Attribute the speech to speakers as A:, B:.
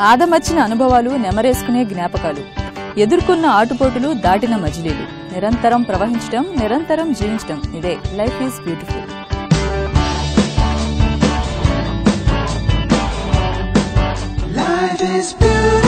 A: ఆదమర్చిన అనుభవాలు నెమరేసుకునే జ్ఞాపకాలు. ఎదుర్కొన్న ఆటుపోటులు దాటిన మజిలీలు. నిరంతరం ప్రవహించడం నిరంతరం జీవించడం ఇదే life is beautiful.
B: Life is beautiful.